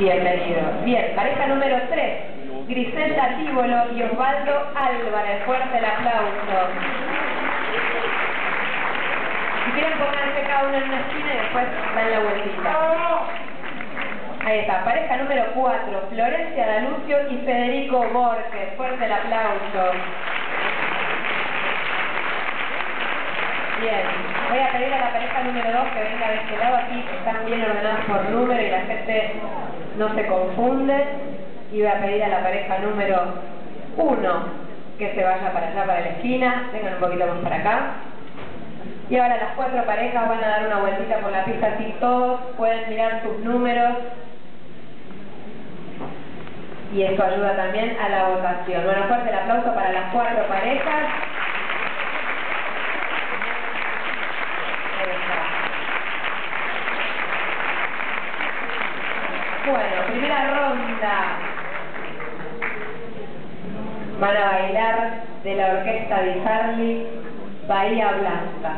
Bienvenido. Bien, pareja número 3. Griselda Tívolo y Osvaldo Álvarez. Fuerte el aplauso. Si quieren pónganse cada uno en una esquina y después dan la vueltita. Ahí está, pareja número 4, Florencia Dalucio y Federico Borges. Fuerte el aplauso. Bien, voy a pedir a la pareja número 2 que venga de este lado, aquí están bien ordenados por número y la gente no se confunde. Y voy a pedir a la pareja número 1 que se vaya para allá, para la esquina, vengan un poquito más para acá. Y ahora las cuatro parejas van a dar una vueltita por la pista, así todos pueden mirar sus números. Y esto ayuda también a la votación. Bueno, fuerte el aplauso para las cuatro parejas. Bueno, primera ronda. Van a bailar de la orquesta de Charlie, Bahía Blanca.